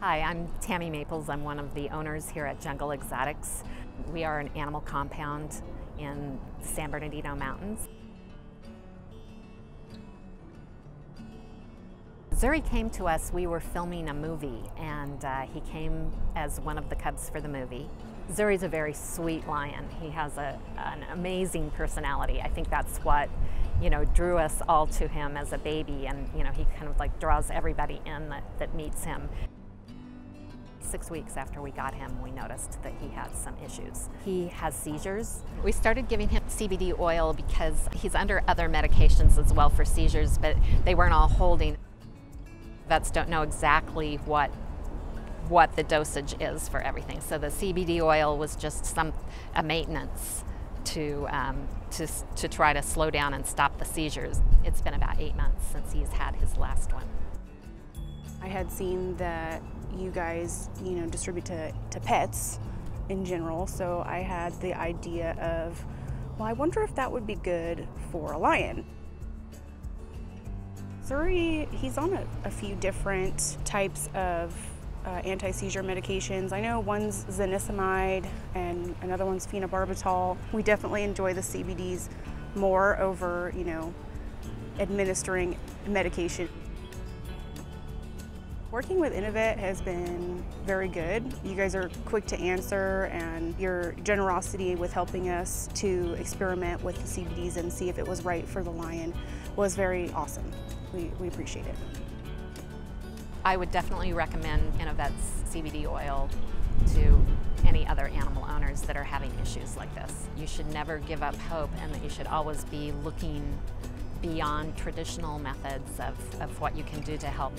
Hi, I'm Tammy Maples. I'm one of the owners here at Jungle Exotics. We are an animal compound in San Bernardino Mountains. Zuri came to us, we were filming a movie, and uh, he came as one of the cubs for the movie. Zuri's a very sweet lion. He has a, an amazing personality. I think that's what, you know, drew us all to him as a baby, and, you know, he kind of like draws everybody in that, that meets him six weeks after we got him, we noticed that he had some issues. He has seizures. We started giving him CBD oil because he's under other medications as well for seizures, but they weren't all holding. Vets don't know exactly what what the dosage is for everything. So the CBD oil was just some a maintenance to, um, to, to try to slow down and stop the seizures. It's been about eight months since he's had his last one. I had seen that you guys, you know, distribute to, to pets in general, so I had the idea of, well, I wonder if that would be good for a lion. Zuri, he's on a, a few different types of uh, anti-seizure medications. I know one's zonisamide and another one's phenobarbital. We definitely enjoy the CBDs more over, you know, administering medication. Working with Innovet has been very good. You guys are quick to answer and your generosity with helping us to experiment with the CBDs and see if it was right for the lion was very awesome. We, we appreciate it. I would definitely recommend Innovet's CBD oil to any other animal owners that are having issues like this. You should never give up hope and that you should always be looking beyond traditional methods of, of what you can do to help